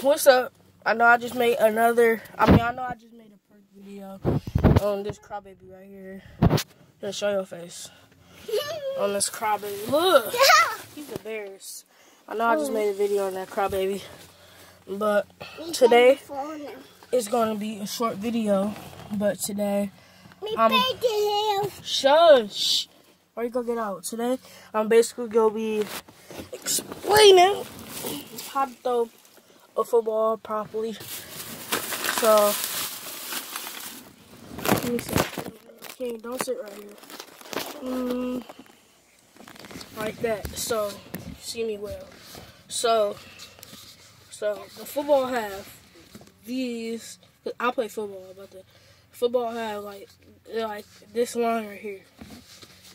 What's up? I know I just made another. I mean, I know I just made a perk video on this crybaby right here. Just show your face on this crybaby. Look, he's embarrassed. I know I just made a video on that crybaby, but today it's gonna be a short video. But today, I'm shush. Where you gonna get out today? I'm basically gonna be explaining how to throw a football properly. So, let me see. Okay, don't sit right here. Mm, like that. So, see me well. So, so the football have these. I play football, but the football have like like this line right here,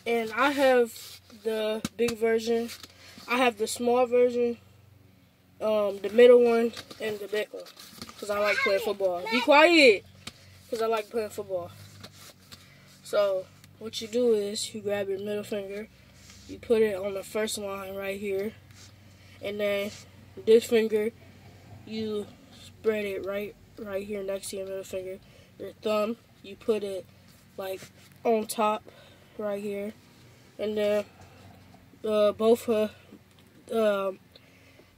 and I have the big version. I have the small version um, the middle one, and the big one. Because I like playing football. Be quiet! Because I like playing football. So, what you do is you grab your middle finger, you put it on the first line right here, and then this finger, you spread it right right here next to your middle finger. Your thumb, you put it like on top right here, and then uh, both uh, um,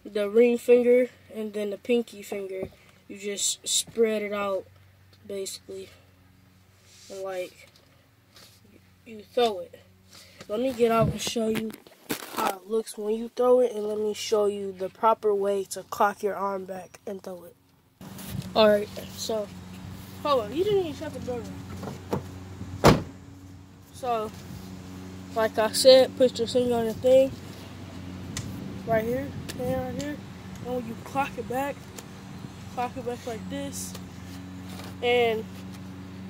the ring finger and then the pinky finger, you just spread it out basically. And like you throw it. Let me get out and show you how it looks when you throw it and let me show you the proper way to cock your arm back and throw it. Alright, so hold on, you didn't even shut the door. So like I said, put your finger on the thing right here right here. And when you clock it back, clock it back like this, and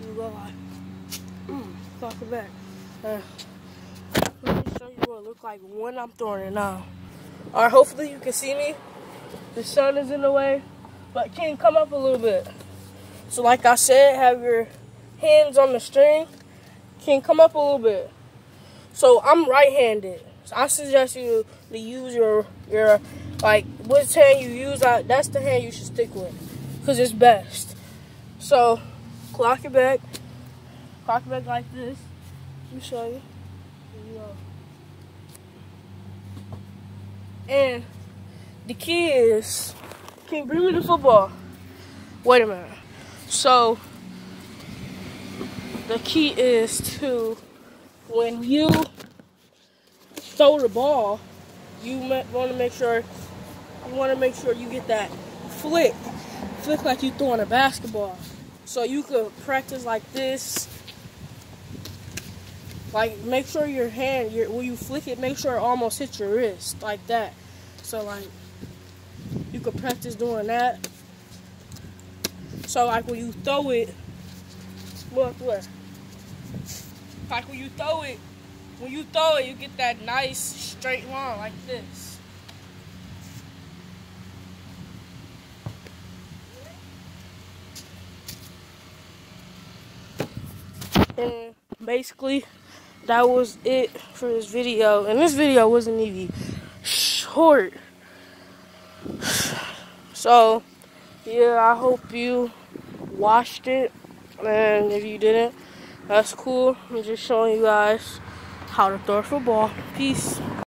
you go like, mm, clock it back. Uh, let me show you what it looks like when I'm throwing it now. Alright, hopefully you can see me. The sun is in the way, but can come up a little bit? So like I said, have your hands on the string. Can come up a little bit? So I'm right-handed. I suggest you to use your your like which hand you use. That's the hand you should stick with, cause it's best. So clock it back, clock it back like this. Let me show you. you and the key is, can you bring me the football? Wait a minute. So the key is to when you throw the ball, you want to make sure you want to make sure you get that flick, flick like you throwing a basketball. So you could practice like this. Like make sure your hand, your, when you flick it, make sure it almost hits your wrist like that. So like you could practice doing that. So like when you throw it, look, look. Like when you throw it, when you throw it, you get that nice straight line like this. And basically, that was it for this video. And this video wasn't even short. So, yeah, I hope you watched it. And if you didn't, that's cool. I'm just showing you guys how to throw a football. Peace.